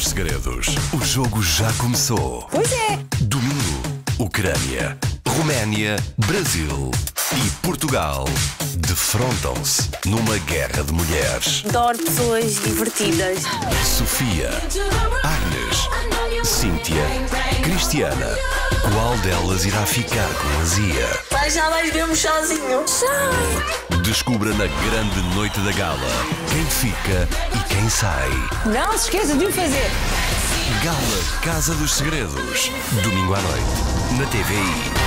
dos Segredos. O jogo já começou. Pois é. Domingo, Ucrânia, Roménia, Brasil e Portugal defrontam-se numa guerra de mulheres. Adoro pessoas divertidas. Sofia, Agnes, Cíntia, Cristiana. Qual delas irá ficar com a Zia? Pai, já vais ver-me sozinho. Descubra na grande noite da gala quem fica e quem sai. Não se esqueça de o fazer. Gala Casa dos Segredos. Domingo à noite, na TVI.